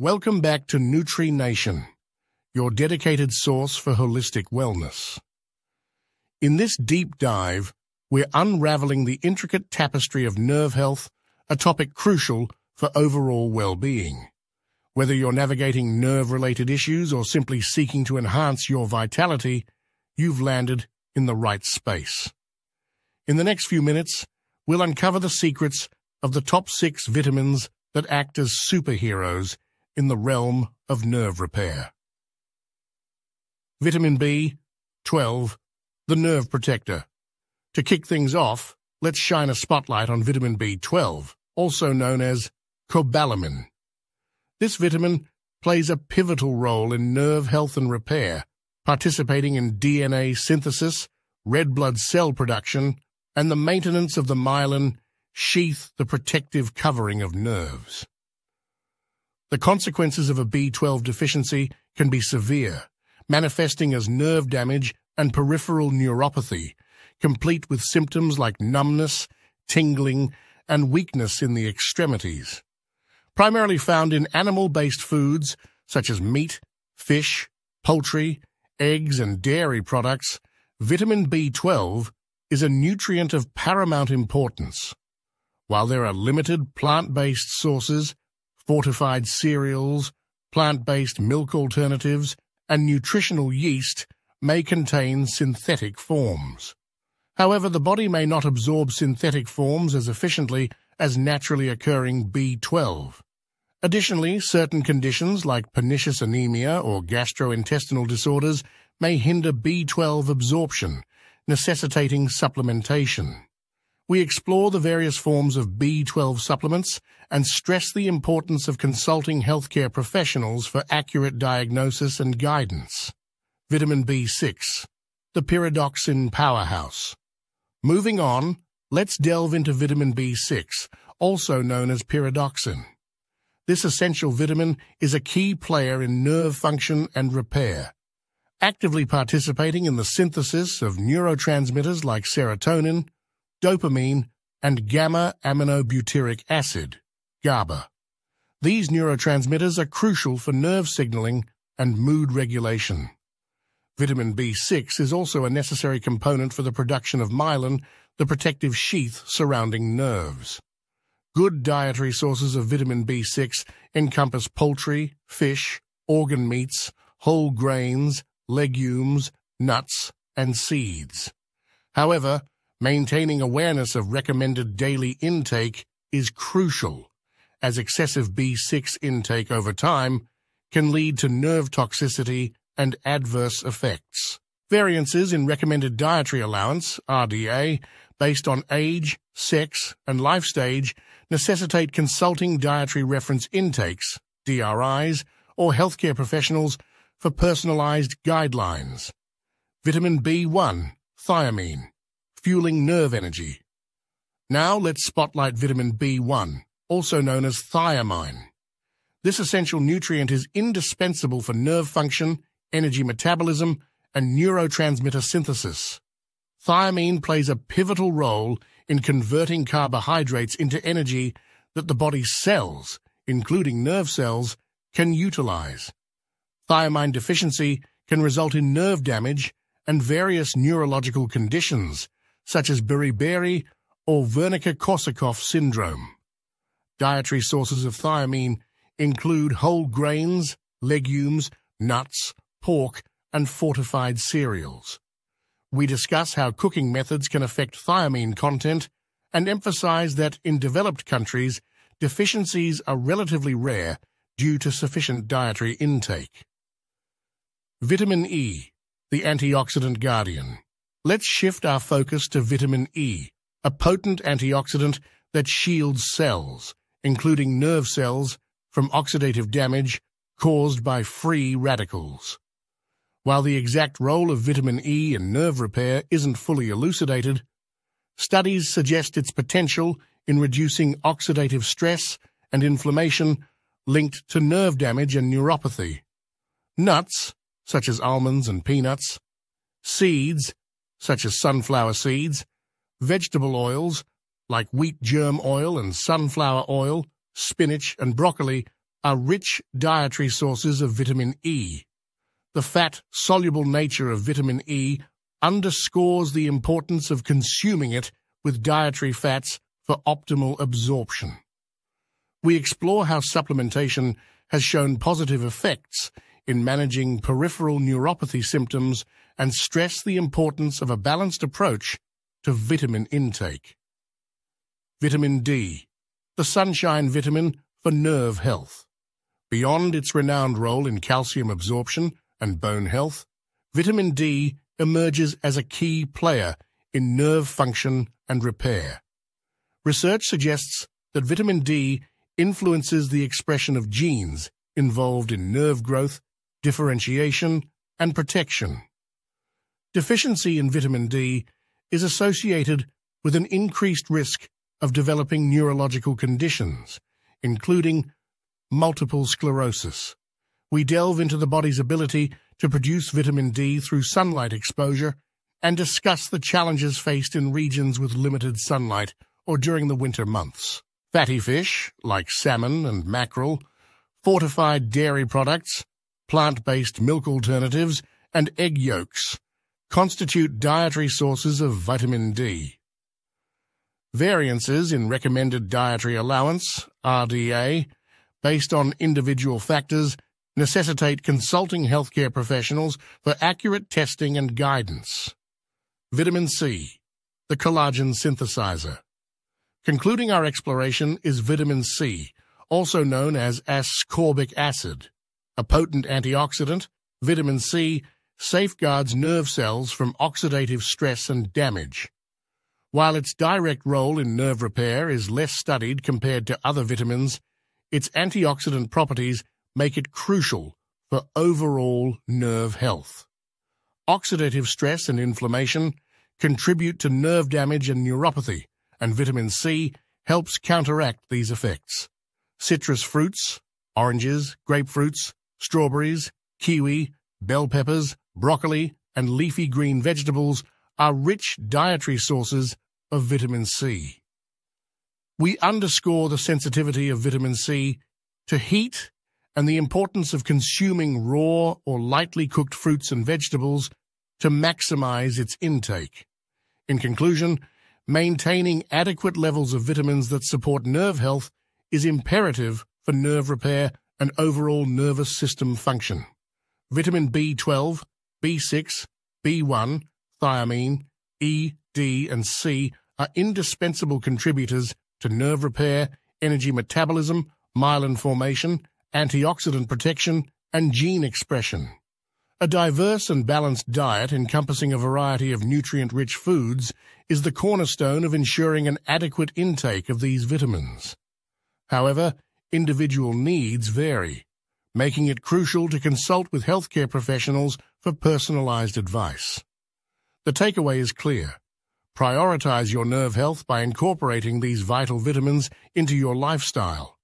Welcome back to Nutri Nation, your dedicated source for holistic wellness. In this deep dive, we're unraveling the intricate tapestry of nerve health, a topic crucial for overall well-being. Whether you're navigating nerve-related issues or simply seeking to enhance your vitality, you've landed in the right space. In the next few minutes, we'll uncover the secrets of the top six vitamins that act as superheroes in the realm of nerve repair. Vitamin B, 12, the nerve protector. To kick things off, let's shine a spotlight on vitamin B12, also known as cobalamin. This vitamin plays a pivotal role in nerve health and repair, participating in DNA synthesis, red blood cell production, and the maintenance of the myelin sheath, the protective covering of nerves. The consequences of a B12 deficiency can be severe, manifesting as nerve damage and peripheral neuropathy, complete with symptoms like numbness, tingling, and weakness in the extremities. Primarily found in animal-based foods such as meat, fish, poultry, eggs, and dairy products, vitamin B12 is a nutrient of paramount importance. While there are limited plant-based sources, fortified cereals, plant-based milk alternatives, and nutritional yeast may contain synthetic forms. However, the body may not absorb synthetic forms as efficiently as naturally occurring B12. Additionally, certain conditions like pernicious anemia or gastrointestinal disorders may hinder B12 absorption, necessitating supplementation. We explore the various forms of B12 supplements and stress the importance of consulting healthcare professionals for accurate diagnosis and guidance. Vitamin B6, the pyridoxin powerhouse. Moving on, let's delve into vitamin B6, also known as pyridoxine. This essential vitamin is a key player in nerve function and repair, actively participating in the synthesis of neurotransmitters like serotonin, dopamine, and gamma-aminobutyric acid, GABA. These neurotransmitters are crucial for nerve signaling and mood regulation. Vitamin B6 is also a necessary component for the production of myelin, the protective sheath surrounding nerves. Good dietary sources of vitamin B6 encompass poultry, fish, organ meats, whole grains, legumes, nuts, and seeds. However, Maintaining awareness of recommended daily intake is crucial, as excessive B6 intake over time can lead to nerve toxicity and adverse effects. Variances in recommended dietary allowance, RDA, based on age, sex, and life stage necessitate consulting dietary reference intakes, DRIs, or healthcare professionals for personalized guidelines. Vitamin B1, thiamine fueling nerve energy. Now let's spotlight vitamin B1, also known as thiamine. This essential nutrient is indispensable for nerve function, energy metabolism, and neurotransmitter synthesis. Thiamine plays a pivotal role in converting carbohydrates into energy that the body's cells, including nerve cells, can utilize. Thiamine deficiency can result in nerve damage and various neurological conditions, such as beriberi or Wernicke-Korsakoff syndrome. Dietary sources of thiamine include whole grains, legumes, nuts, pork, and fortified cereals. We discuss how cooking methods can affect thiamine content and emphasize that in developed countries, deficiencies are relatively rare due to sufficient dietary intake. Vitamin E, the antioxidant guardian. Let's shift our focus to vitamin E, a potent antioxidant that shields cells, including nerve cells, from oxidative damage caused by free radicals. While the exact role of vitamin E in nerve repair isn't fully elucidated, studies suggest its potential in reducing oxidative stress and inflammation linked to nerve damage and neuropathy. Nuts, such as almonds and peanuts, seeds, such as sunflower seeds, vegetable oils like wheat germ oil and sunflower oil, spinach and broccoli are rich dietary sources of vitamin E. The fat-soluble nature of vitamin E underscores the importance of consuming it with dietary fats for optimal absorption. We explore how supplementation has shown positive effects in managing peripheral neuropathy symptoms and stress the importance of a balanced approach to vitamin intake. Vitamin D, the sunshine vitamin for nerve health. Beyond its renowned role in calcium absorption and bone health, vitamin D emerges as a key player in nerve function and repair. Research suggests that vitamin D influences the expression of genes involved in nerve growth, differentiation, and protection. Deficiency in vitamin D is associated with an increased risk of developing neurological conditions, including multiple sclerosis. We delve into the body's ability to produce vitamin D through sunlight exposure and discuss the challenges faced in regions with limited sunlight or during the winter months. Fatty fish, like salmon and mackerel, fortified dairy products, plant-based milk alternatives, and egg yolks constitute dietary sources of vitamin D. Variances in recommended dietary allowance, RDA, based on individual factors, necessitate consulting healthcare professionals for accurate testing and guidance. Vitamin C, the collagen synthesizer. Concluding our exploration is vitamin C, also known as ascorbic acid. A potent antioxidant, vitamin C safeguards nerve cells from oxidative stress and damage. While its direct role in nerve repair is less studied compared to other vitamins, its antioxidant properties make it crucial for overall nerve health. Oxidative stress and inflammation contribute to nerve damage and neuropathy, and vitamin C helps counteract these effects. Citrus fruits, oranges, grapefruits, strawberries, kiwi, bell peppers, broccoli, and leafy green vegetables are rich dietary sources of vitamin C. We underscore the sensitivity of vitamin C to heat and the importance of consuming raw or lightly cooked fruits and vegetables to maximize its intake. In conclusion, maintaining adequate levels of vitamins that support nerve health is imperative for nerve repair and overall nervous system function. Vitamin B12, B6, B1, thiamine, E, D, and C are indispensable contributors to nerve repair, energy metabolism, myelin formation, antioxidant protection, and gene expression. A diverse and balanced diet encompassing a variety of nutrient-rich foods is the cornerstone of ensuring an adequate intake of these vitamins. However, individual needs vary, making it crucial to consult with healthcare professionals for personalized advice. The takeaway is clear. Prioritize your nerve health by incorporating these vital vitamins into your lifestyle.